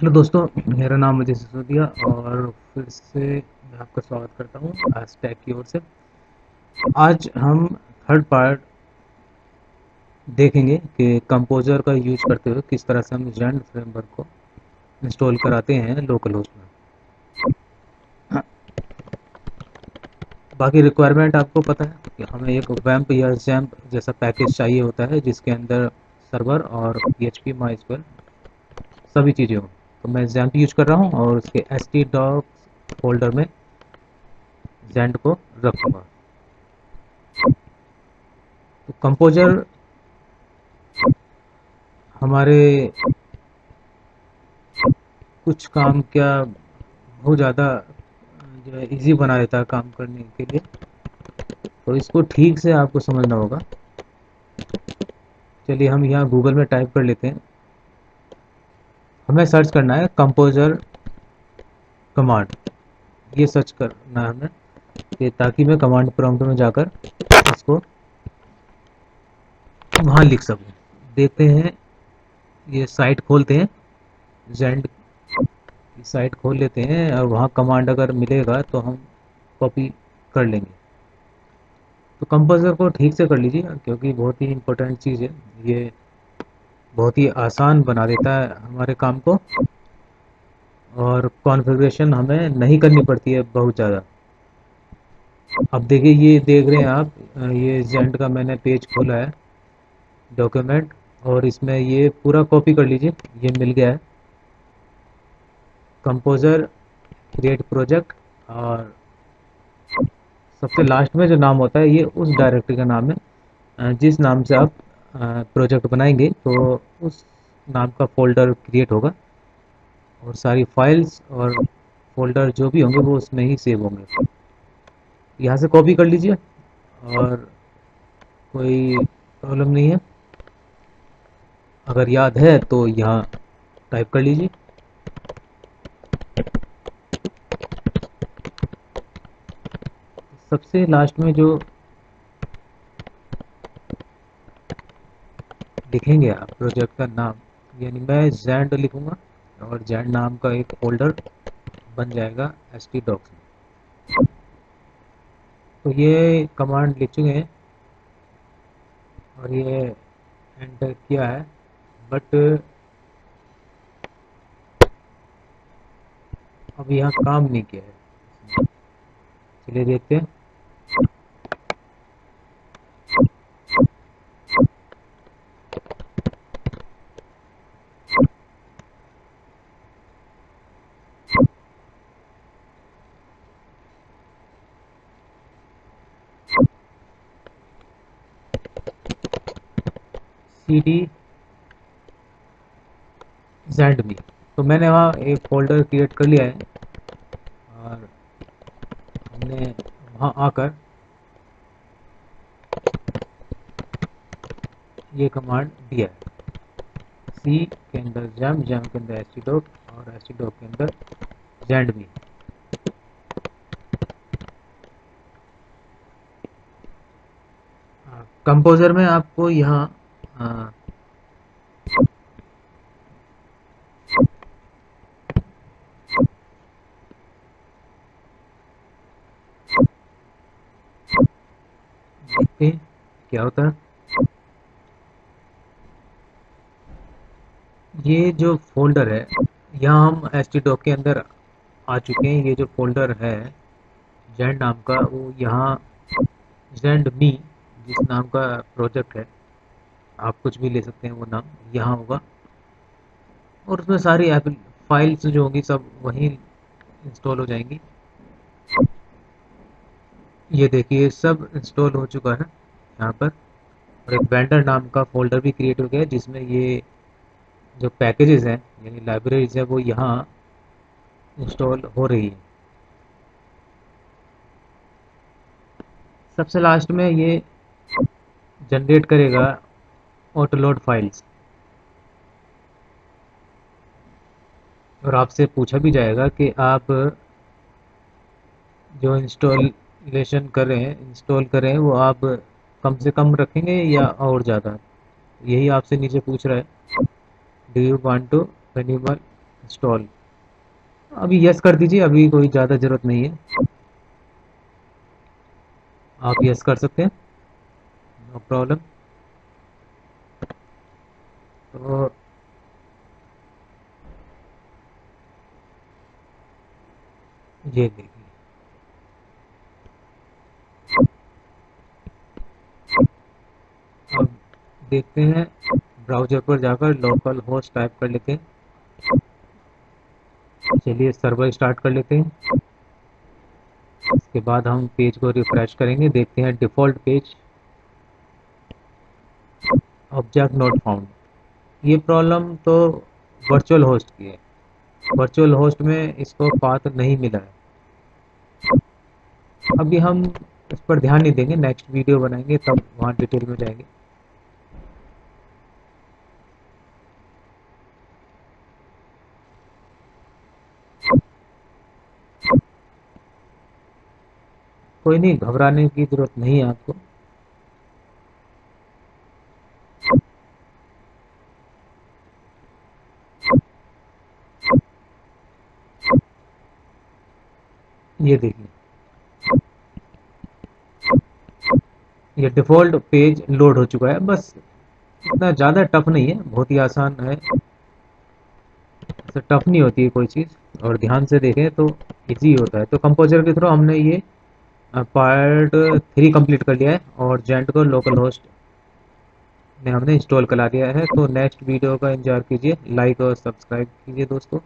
Hello दोस्तों, मेरा नाम मुझे सिसोदिया और फिर से मैं आपका स्वागत करता हूँ आज टैग की ओर से। आज हम थर्ड पार्ट देखेंगे कि कंपोजर का यूज़ करते हुए किस तरह से हम जेंड फ्रेमवर्क को इंस्टॉल कराते हैं लोकल होस्ट में। बाकी रिक्वायरमेंट आपको पता है कि हमें एक वैम्प या जैम्प जैसा पैकेज चाहिए होता है, जिसके अंदर सर्वर और पी एच पी सभी चीज़ें हों। तो मैं जेंट यूज़ कर रहा हूँ और उसके एस टी डॉक्स फोल्डर में जेंट को रखूँगा। तो कंपोजर हमारे कुछ काम क्या बहुत ज़्यादा, जो है इजी बना देता है काम करने के लिए। तो इसको ठीक से आपको समझना होगा। चलिए हम यहाँ गूगल में टाइप कर लेते हैं। हमें सर्च करना है कंपोजर कमांड ये सर्च करना है हमें ताकि मैं कमांड प्रॉम्प्ट में जाकर इसको वहाँ लिख सकूँ। देखते हैं, ये साइट खोलते हैं जेंड साइट खोल लेते हैं और वहाँ कमांड अगर मिलेगा तो हम कॉपी कर लेंगे। तो कंपोजर को ठीक से कर लीजिए, क्योंकि बहुत ही इम्पोर्टेंट चीज़ है, ये बहुत ही आसान बना देता है हमारे काम को। और कॉन्फ़िगरेशन हमें नहीं करनी पड़ती है बहुत ज़्यादा। अब देखिए, ये देख रहे हैं आप, ये जेंट का मैंने पेज खोला है डॉक्यूमेंट और इसमें ये पूरा कॉपी कर लीजिए, ये मिल गया है। कंपोज़र क्रिएट प्रोजेक्ट और सबसे लास्ट में जो नाम होता है, ये उस डायरेक्टरी का नाम है। जिस नाम से आप प्रोजेक्ट बनाएँगे तो उस नाम का फोल्डर क्रिएट होगा और सारी फाइल्स और फोल्डर जो भी होंगे वो उसमें ही सेव होंगे। यहाँ से कॉपी कर लीजिए और कोई प्रॉब्लम नहीं है। अगर याद है तो यहाँ टाइप कर लीजिए। सबसे लास्ट में जो लिखेंगे आप प्रोजेक्ट का नाम। यानी मैं जैंड लिखूँगा और जैंड नाम का एक फोल्डर बन जाएगा एस टी डॉक्स में। तो ये कमांड लिख चुके हैं और ये एंटर किया है बट अब यहाँ काम नहीं किया है। चलिए देखते हैं। सी डी जेड बी तो मैंने वहाँ एक फोल्डर क्रिएट कर लिया है। और हमने वहाँ आकर ये कमांड दिया है। सी के अंदर जैम जैम के अंदर एस डॉक और एस डॉक के अंदर जेड बी कंपोजर में आपको यहाँ हाँ। क्या होता है? ये जो फोल्डर है, यहाँ हम एस टी डॉक के अंदर आ चुके हैं। ये जो फोल्डर है जेंड नाम का, वो यहाँ जेंड मी जिस नाम का प्रोजेक्ट है आप कुछ भी ले सकते हैं, वो नाम यहाँ होगा। और उसमें सारी ऐप फाइल्स जो होंगी सब वहीं इंस्टॉल हो जाएँगी। ये देखिए, सब इंस्टॉल हो चुका है यहाँ पर। और एक वेंडर नाम का फोल्डर भी क्रिएट हो गया है, जिसमें ये जो पैकेजेस हैं, यानी लाइब्रेरीज हैं, वो यहाँ इंस्टॉल हो रही है। सबसे लास्ट में ये जनरेट करेगा ऑटोलोड फाइल्स और आपसे पूछा भी जाएगा कि आप जो इंस्टॉलेशन कर रहे हैं इंस्टॉल कर रहे हैं, वो आप कम से कम रखेंगे या और ज़्यादा? यही आपसे नीचे पूछ रहा है। Do you want to animal install अभी यस कर दीजिए, अभी कोई ज़्यादा ज़रूरत नहीं है। आप यस कर सकते हैं। नो प्रॉब्लम तो ये देखिए। अब देखते हैं ब्राउज़र पर जाकर लोकल होस्ट टाइप कर लेते हैं। चलिए सर्वर स्टार्ट कर लेते हैं। इसके बाद हम पेज को रिफ्रेश करेंगे। देखते हैं default page object not found ये प्रॉब्लम तो वर्चुअल होस्ट की है। वर्चुअल होस्ट में इसको पाथ नहीं मिला है। अभी हम इस पर ध्यान नहीं देंगे नेक्स्ट वीडियो बनाएँगे, तब वहाँ डिटेल में जाएँगे। कोई नहीं, घबराने की ज़रूरत नहीं है आपको। ये देखिए। ये डिफ़ॉल्ट पेज लोड हो चुका है। बस इतना ज़्यादा टफ नहीं है। बहुत ही आसान है। ऐसा टफ नहीं होती है कोई चीज़। और ध्यान से देखें तो इजी होता है। तो कंपोजर के थ्रू हमने ये पार्ट थ्री कंप्लीट कर लिया है। और जेंट को लोकल होस्ट ने हमने इंस्टॉल करा दिया है। तो नेक्स्ट वीडियो का इंतज़ार कीजिए। लाइक और सब्सक्राइब कीजिए दोस्तों।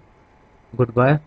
Good bye